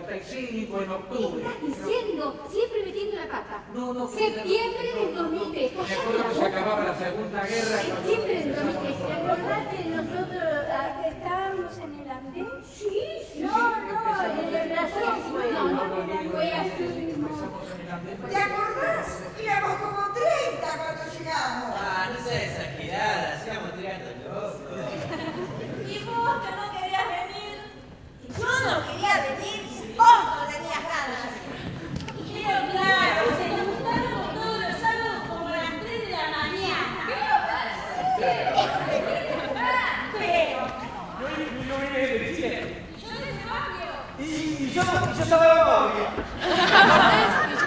1845 en octubre. Siempre metiendo la pata. No, no, Septiembre del 2003. Me acuerdo que se acababa la Segunda Guerra. Septiembre del empezamos 2003. ¿Te acordás que nosotros ah, estábamos en el andén? Sí, sí. No, no, en el brazón. No, no, fue así. Andén. ¿Te acordás? Íbamos como 30 cuando llegamos. Ah, no seas exagerada, sigamos tirando locos. ¿Y vos que no querías venir? Yo no quería venir, vos no tenías ganas. Pero claro, se nos juntábamos todos los sábados como a las 3 de la mañana. Pero, No vine de diciembre. yo de ese barrio. Y yo, yo estaba en la novia. ¿Sabes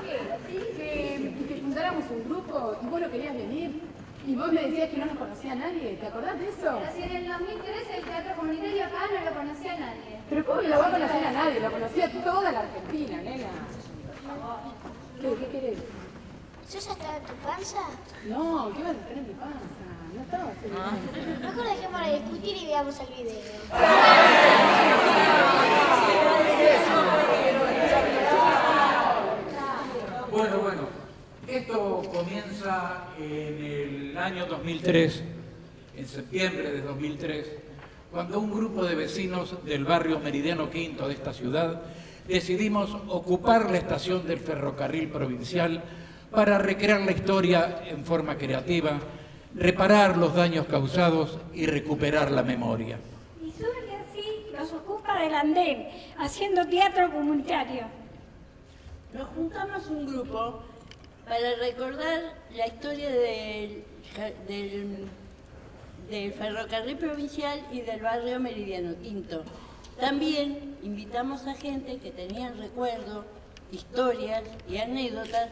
que yo te dije que, que fundáramos un grupo y vos no querías venir? Y vos me decías que no nos conocía a nadie, ¿te acordás de eso? Pero si en el 2003 el teatro comunitario acá no lo conocía nadie. Pero ¿cómo lo va a conocer a nadie? Lo conocía toda la Argentina, nena. ¿Qué, qué querés? ¿Yo ya estaba en tu panza? No, ¿qué vas a estar en mi panza? No estaba en Mejor dejémosla de discutir y veamos el video. Bueno, bueno, esto comienza en el año 2003, en septiembre de 2003, cuando un grupo de vecinos del barrio Meridiano Quinto de esta ciudad decidimos ocupar la estación del ferrocarril provincial para recrear la historia en forma creativa, reparar los daños causados y recuperar la memoria. Y surge así, nos ocupa del andén, haciendo teatro comunitario. Nos juntamos un grupo para recordar la historia del, del ferrocarril provincial y del barrio Meridiano Quinto. También invitamos a gente que tenían recuerdos, historias y anécdotas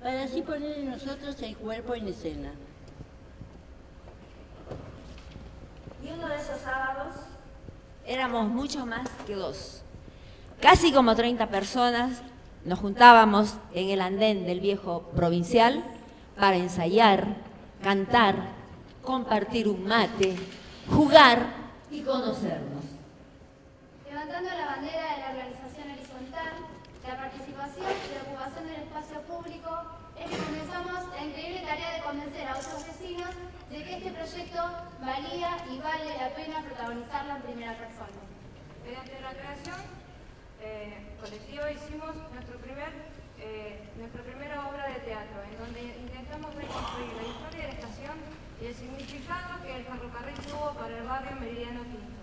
para así poner en nosotros el cuerpo en escena. Y uno de esos sábados éramos mucho más que dos. Casi como 30 personas nos juntábamos en el andén del viejo provincial para ensayar, cantar, compartir un mate, jugar y conocernos. Levantando la bandera de la organización horizontal, la participación y la ocupación del espacio público, es que comenzamos la increíble tarea de convencer a otros vecinos de que este proyecto valía y vale la pena protagonizarlo en primera persona. Mediante la creación eh, colectiva hicimos nuestro primer, eh, nuestra primera obra de teatro, en donde intentamos reconstruir la historia de la estación y el significado que el ferrocarril tuvo para el barrio Meridiano Quinto.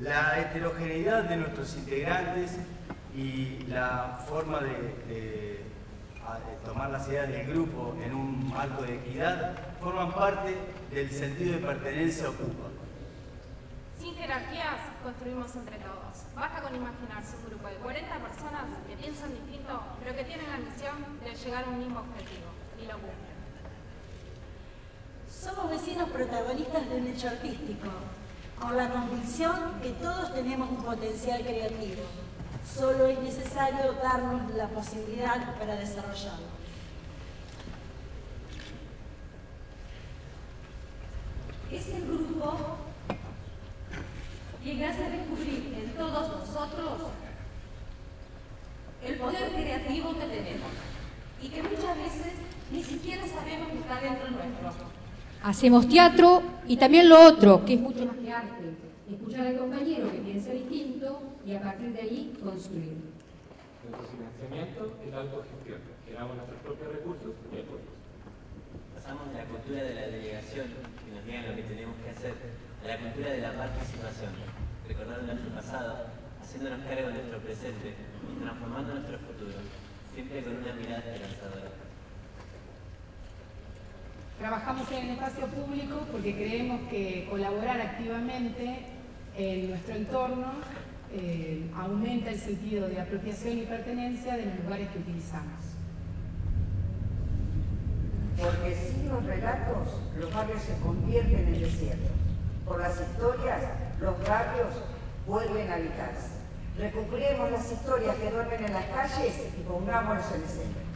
La heterogeneidad de nuestros integrantes y la forma de, tomar las ideas del grupo en un marco de equidad forman parte del sentido de pertenencia ocupa. Sin jerarquías, construimos entre todos. Basta con imaginarse un grupo de 40 personas que piensan distinto, pero que tienen la misión de llegar a un mismo objetivo, y lo cumplen. Somos vecinos protagonistas de un hecho artístico, con la convicción que todos tenemos un potencial creativo. Solo es necesario darnos la posibilidad para desarrollarlo. Es el grupo quien hace descubrir en todos nosotros el poder creativo que tenemos y que muchas veces ni siquiera sabemos que está dentro nuestro. Hacemos teatro y también lo otro, que es mucho más que arte. Escuchar al compañero que piensa distinto y a partir de ahí construir. Nuestro financiamiento es la autogestión. Generamos nuestros propios recursos y apoyos. Pasamos de la cultura de la delegación, que nos digan lo que tenemos que hacer, a la cultura de la participación, recordando nuestro pasado, haciéndonos cargo de nuestro presente y transformando nuestro futuro, siempre con una mirada esperanzadora. Trabajamos en el espacio público porque creemos que colaborar activamente en nuestro entorno eh, aumenta el sentido de apropiación y pertenencia de los lugares que utilizamos. Porque sin los relatos, los barrios se convierten en desiertos. Por las historias, los barrios vuelven a habitarse. Recuperemos las historias que duermen en las calles y pongámoslos en escena.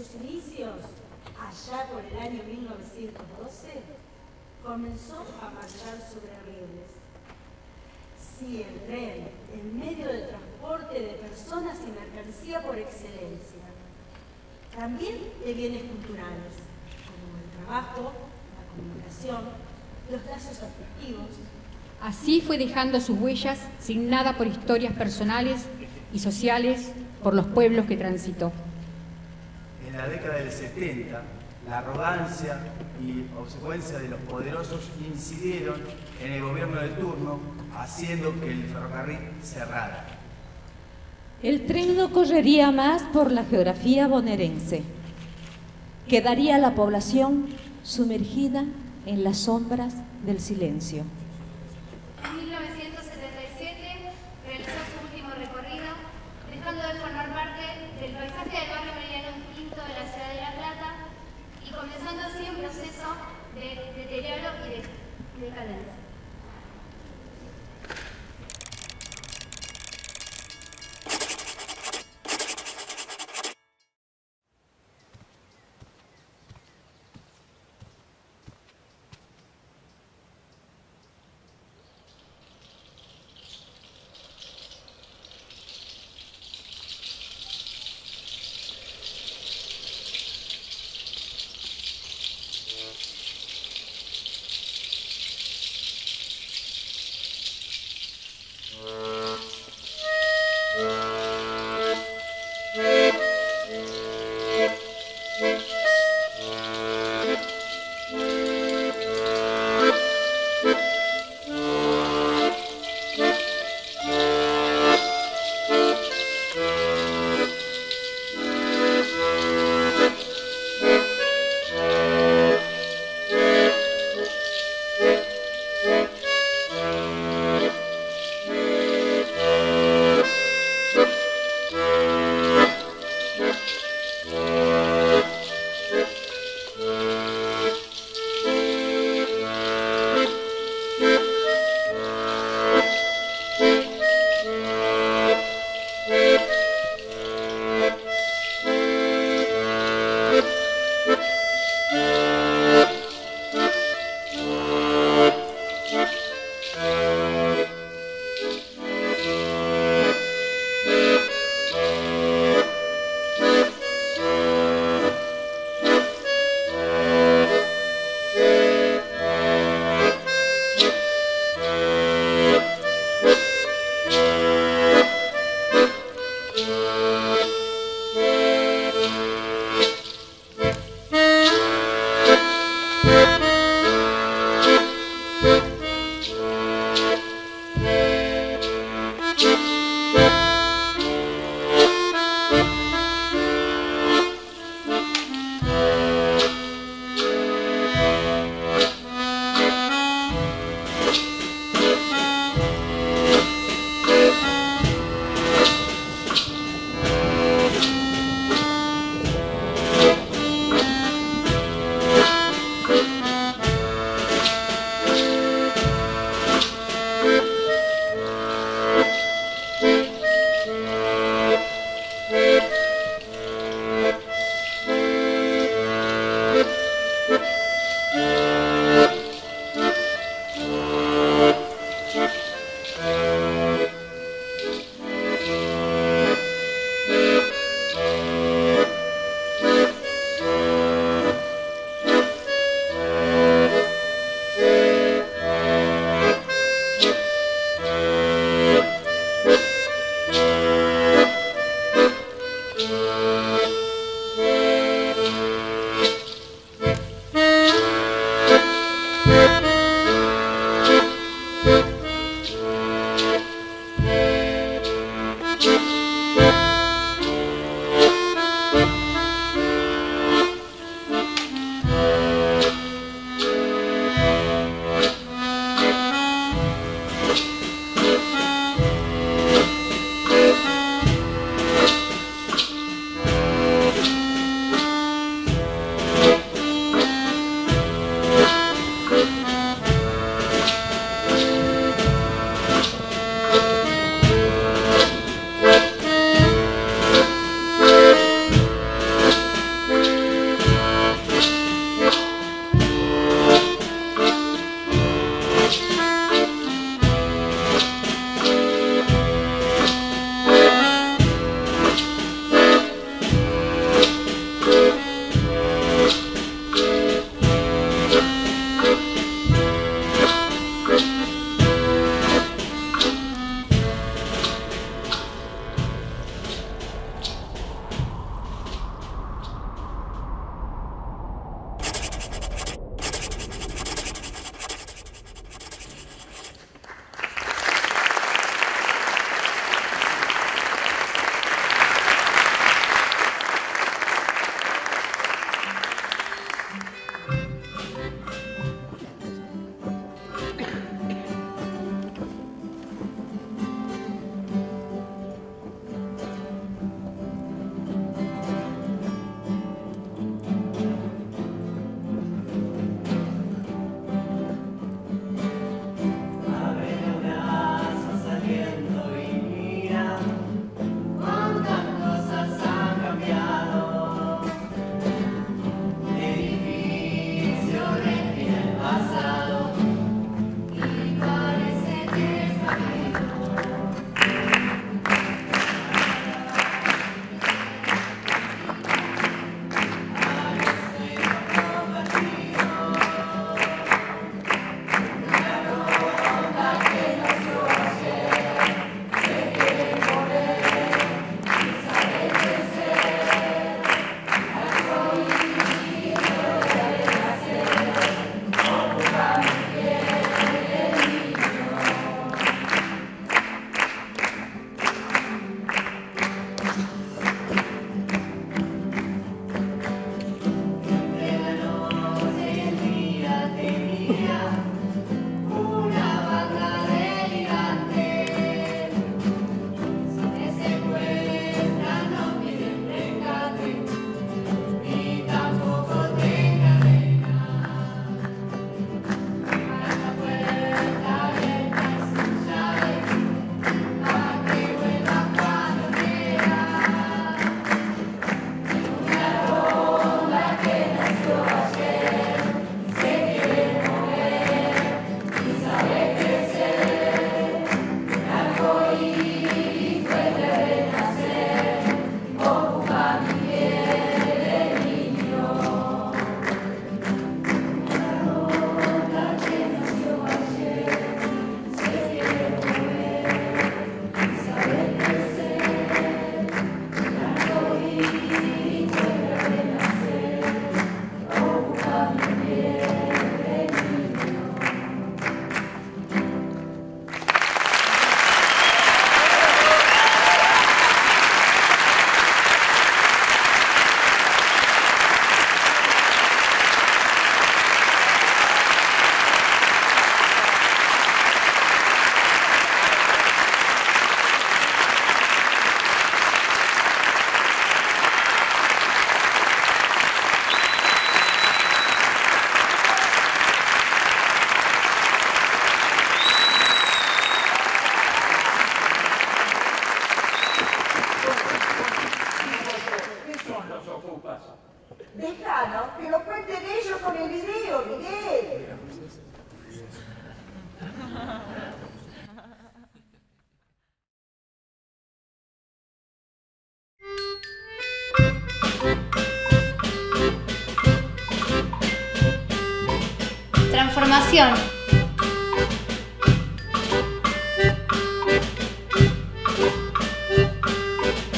sus inicios, allá por el año 1912, comenzó a marchar sobre rieles. Sí, el tren, el medio de transporte de personas y mercancía por excelencia. También de bienes culturales, como el trabajo, la comunicación, los lazos afectivos. Así fue dejando sus huellas signada por historias personales y sociales por los pueblos que transitó. En la década del 70, la arrogancia y obsecuencia de los poderosos incidieron en el gobierno de turno, haciendo que el ferrocarril cerrara. El tren no correría más por la geografía bonaerense. Quedaría la población sumergida en las sombras del silencio. En 1977 realizó su último recorrido, dejando de formar parte del paisaje del barrio Meridiano Quinto de la ciudad de La Plata y comenzando así un proceso de deterioro y de decadencia.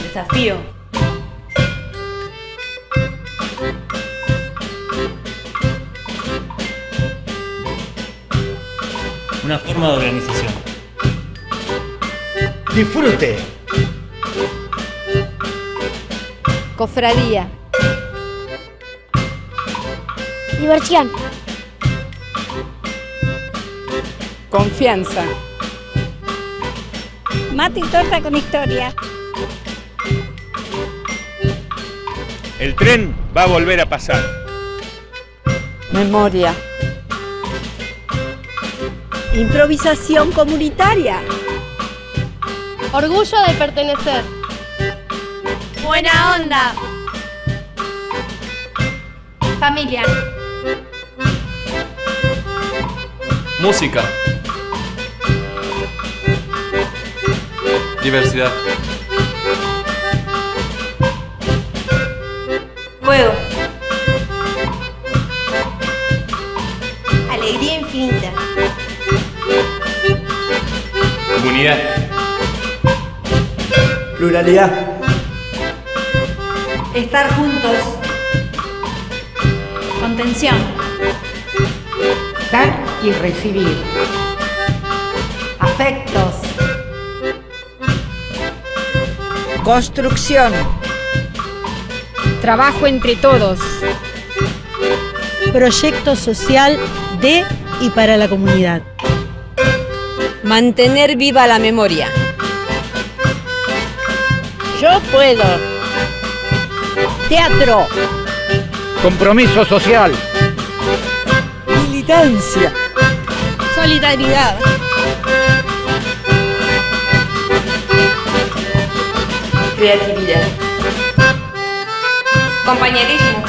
Desafío. Una forma de organización. Disfrute. Cofradía. Diversión. Confianza. Mate y torta con historia. El tren va a volver a pasar. Memoria. Improvisación comunitaria. Orgullo de pertenecer. Buena onda. Familia. Música. Diversidad. Fuego. Alegría infinita. Comunidad. Pluralidad. Estar juntos. Contención. Dar y recibir. Afectos. Construcción. Trabajo entre todos. Proyecto social de y para la comunidad. Mantener viva la memoria. Yo puedo. Teatro. Compromiso social. Militancia. Solidaridad. Creatividad. Compañerismo.